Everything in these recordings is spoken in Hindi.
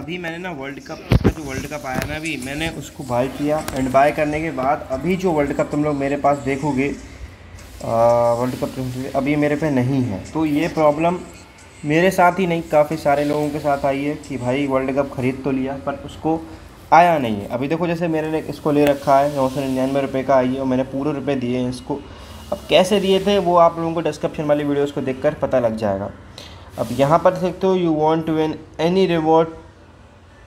अभी मैंने ना वर्ल्ड कप का जो वर्ल्ड कप आया ना अभी, मैंने उसको बाय किया एंड बाय करने के बाद अभी जो वर्ल्ड कप तुम लोग मेरे पास देखोगे वर्ल्ड कप अभी मेरे पे नहीं है। तो ये प्रॉब्लम मेरे साथ ही नहीं, काफ़ी सारे लोगों के साथ आई है कि भाई वर्ल्ड कप ख़रीद तो लिया, पर उसको आया नहीं है। अभी देखो जैसे मैंने इसको ले रखा है, नौ सौ निन्यानवे रुपये का आई है और मैंने पूरे रुपये दिए हैं इसको। अब कैसे दिए थे, वो आप लोगों को डिस्क्रिप्शन वाली वीडियोज़ को देख पता लग जाएगा। अब यहाँ पर देखते हो you want to win any reward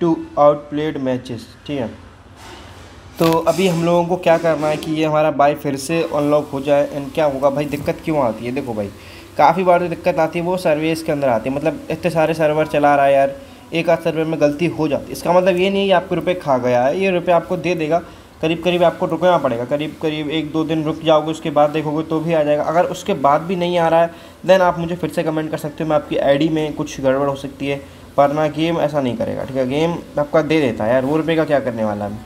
to out played matches, ठीक है? तो अभी हम लोगों को क्या करना है कि ये हमारा बाई फिर से अनलॉक हो जाए एंड क्या होगा? भाई, दिक्कत क्यों आती है? देखो भाई, काफ़ी बार जो दिक्कत आती है, वो सर्विस के अंदर आती है। मतलब इतने सारे सर्वर चला रहा है यार, एक आध सर्वर में गलती हो जाती है। इसका मतलब ये नहीं है कि आपको रुपये खा गया है, ये रुपये आपको दे देगा। करीब करीब आपको रुकना पड़ेगा करीब करीब एक दो दिन रुक जाओगे, उसके बाद देखोगे तो भी आ जाएगा। अगर उसके बाद भी नहीं आ रहा है देन आप मुझे फिर से कमेंट कर सकते हो, मैं आपकी आईडी में कुछ गड़बड़ हो सकती है। पर ना गेम ऐसा नहीं करेगा, ठीक है? गेम आपका दे देता है यार, वो रुपये का क्या करने वाला है?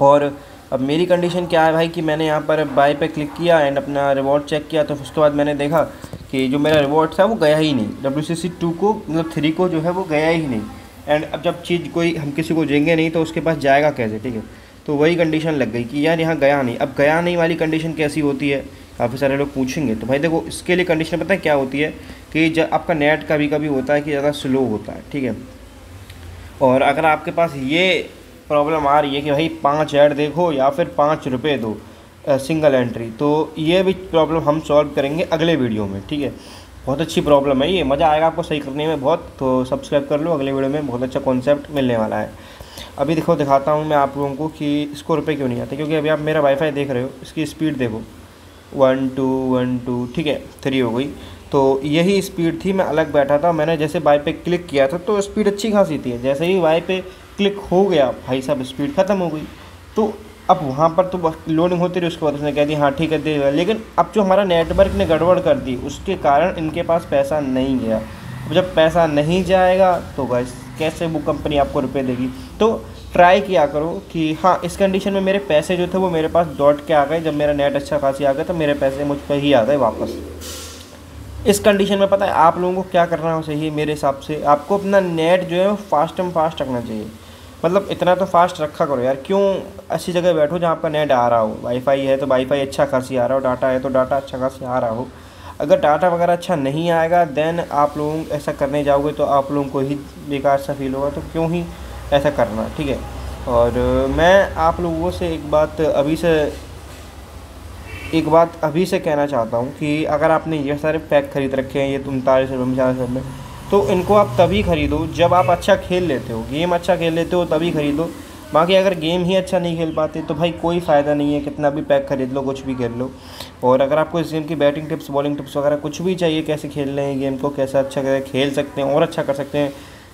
और अब मेरी कंडीशन क्या है भाई कि मैंने यहाँ पर बाई पे क्लिक किया एंड अपना रिवॉर्ड चेक किया तो उसके बाद मैंने देखा कि जो मेरा रिवॉर्ड था वो गया ही नहीं। डब्ल्यू सी सी टू को मतलब थ्री को जो है वो गया ही नहीं। एंड अब जब चीज़ कोई, हम किसी को देंगे नहीं तो उसके पास जाएगा कैसे, ठीक है? तो वही कंडीशन लग गई कि यार यहाँ गया नहीं। अब गया नहीं वाली कंडीशन कैसी होती है? काफ़ी सारे लोग पूछेंगे। तो भाई देखो, इसके लिए कंडीशन पता है क्या होती है कि जब आपका नेट कभी कभी होता है कि ज़्यादा स्लो होता है, ठीक है? और अगर आपके पास ये प्रॉब्लम आ रही है कि भाई पाँच ऐड देखो या फिर पाँच रुपये दो सिंगल एंट्री तो ये भी प्रॉब्लम हम सॉल्व करेंगे अगले वीडियो में, ठीक है? बहुत अच्छी प्रॉब्लम है ये। मज़ा आएगा आपको सही करने में बहुत तो सब्सक्राइब कर लो। अगले वीडियो में बहुत अच्छा कॉन्सेप्ट मिलने वाला है। अभी देखो, दिखाता हूँ मैं आप लोगों को कि इसको रुपये क्यों नहीं आते? क्योंकि अभी आप मेरा वाईफाई देख रहे हो, इसकी स्पीड देखो। वन टू वन टू, ठीक है थ्री हो गई। तो यही स्पीड थी, मैं अलग बैठा था, मैंने जैसे वाई पे क्लिक किया था तो स्पीड अच्छी खासी थी। जैसे ही वाई पे क्लिक हो गया, भाई साहब स्पीड ख़त्म हो गई। तो अब वहाँ पर तो लोडिंग होती रही, उसके बाद उसने कह दी हाँ ठीक है, दे लेकिन अब जो हमारा नेटवर्क ने गड़बड़ कर दी, उसके कारण इनके पास पैसा नहीं गया। जब पैसा नहीं जाएगा तो बस कैसे वो कंपनी आपको रुपये देगी? तो ट्राई किया करो कि हाँ इस कंडीशन में मेरे पैसे जो थे वो मेरे पास डॉट के आ गए। जब मेरा नेट अच्छा खासी आ गया तो मेरे पैसे मुझ पर ही आ गए वापस। इस कंडीशन में पता है आप लोगों को क्या करना हो चाहिए? मेरे हिसाब से आपको अपना नेट जो है फास्ट एंड फास्ट रखना चाहिए। मतलब इतना तो फास्ट रखा करो यार। क्यों अच्छी जगह बैठो जहाँ आपका नेट आ रहा हो? वाईफाई है तो वाईफाई अच्छा खासी आ रहा हो। डाटा है तो डाटा अच्छा खासी आ रहा हो। अगर डाटा वगैरह अच्छा नहीं आएगा देन आप लोग ऐसा करने जाओगे तो आप लोगों को ही बेकार सा फील होगा। तो क्यों ही ऐसा करना, ठीक है? और मैं आप लोगों से एक बात अभी से, एक बात अभी से कहना चाहता हूँ कि अगर आपने ये सारे पैक खरीद रखे हैं, ये उनतालीस रुपये में चालीस रुपये में तो इनको आप तभी ख़रीदो जब आप अच्छा खेल लेते हो। गेम अच्छा खेल लेते हो, तभी ख़रीदो। बाकी अगर गेम ही अच्छा नहीं खेल पाते तो भाई कोई फ़ायदा नहीं है, कितना भी पैक खरीद लो, कुछ भी खेल लो। और अगर आपको इस गेम की बैटिंग टिप्स, बॉलिंग टिप्स वगैरह कुछ भी चाहिए, कैसे खेल रहे हैं गेम को, कैसे अच्छा खेल सकते हैं, और अच्छा कर सकते हैं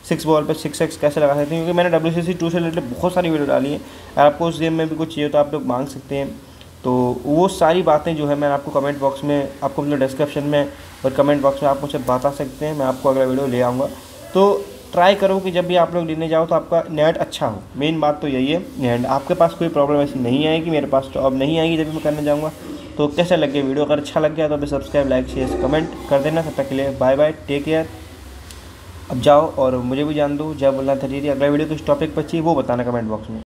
सिक्स बॉल पे सिक्स एक्स कैसे लगा सकते हैं? क्योंकि मैंने डब्ल्यू सी सी टू से रिलेटेड बहुत सारी वीडियो डाली है। अगर आपको उस गेम में भी कुछ चाहिए तो आप लोग मांग सकते हैं। तो वो सारी बातें जो है मैं आपको कमेंट बॉक्स में, आपको मतलब डिस्क्रिप्शन में और कमेंट बॉक्स में आप मुझे बता सकते हैं। मैं आपको अगला वीडियो ले आऊँगा। तो ट्राई करो कि जब भी आप लोग लेने जाओ तो आपका नेट अच्छा हो। मेन बात तो यही है। एंड आपके पास कोई प्रॉब्लम ऐसी नहीं आएगी, मेरे पास तो अब नहीं आएगी जब भी मैं करने जाऊँगा। तो कैसा लग गया वीडियो अगर अच्छा लग गया तो अभी सब्सक्राइब लाइक शेयर कमेंट कर देना। तब तक के लिए बाय बाय टेक केयर अब जाओ और मुझे भी जान दो, जय बोलना था जी अगला वीडियो किस टॉपिक पर चाहिए वो बताना कमेंट बॉक्स में।